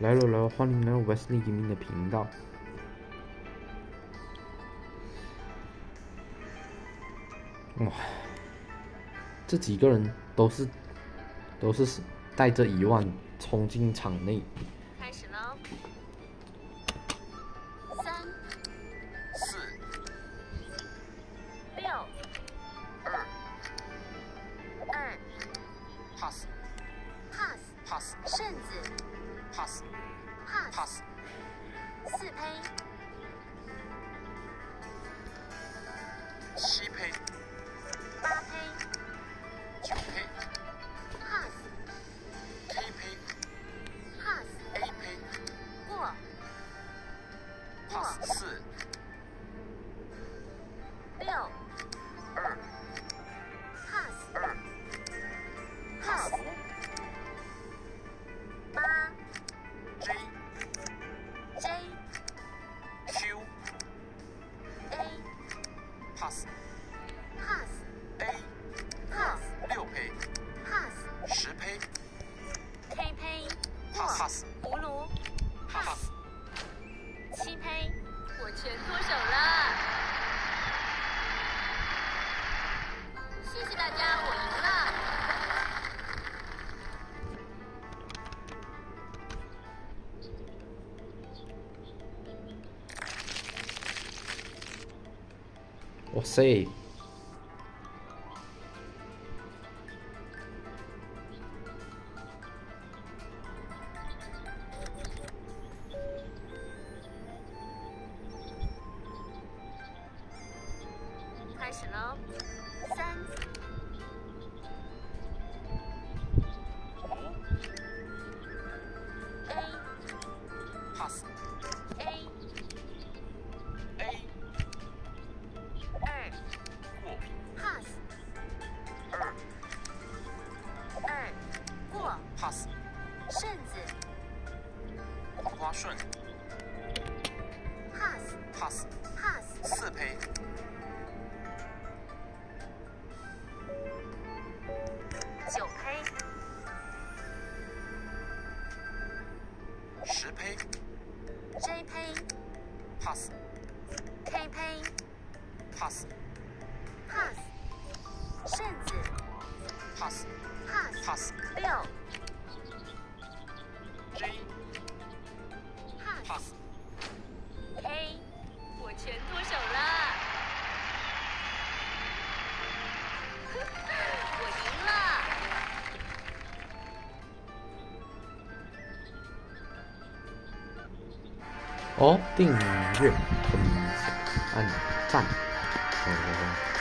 来了来了，欢迎来到 Wesley Gaming 的频道。哇，这几个人都是都是带着一万冲进场内。开始喽！三、四、六、二、二、pass pass、pass 顺子、pass 四胚、pass 哇塞！开始喽，pass 顺子、黄花顺 pass、pass pass、四胚九胚、十胚 J 胚、pass K 胚、pass pass、顺子、pass pass、pass 六、哦，订阅、分享、按赞，哦。